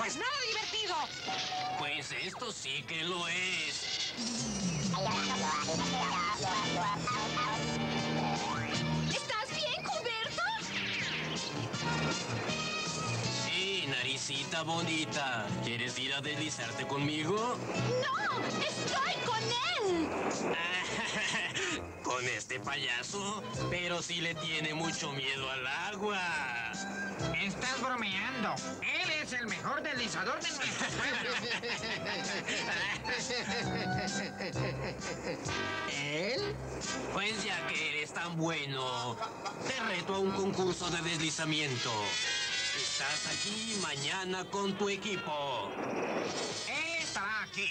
no es nada divertido. Pues esto sí que lo es. ¿Estás bien, Humberto? Sí, naricita bonita. ¿Quieres ir a deslizarte conmigo? ¡No! ¡Estoy con él! ¿Con este payaso? Pero sí le tiene mucho miedo al agua. Estás bromeando. Él es el mejor deslizador de nuestro pueblo. ¿Él? Pues ya que eres tan bueno, te reto a un concurso de deslizamiento. Estás aquí mañana con tu equipo. Él estará aquí.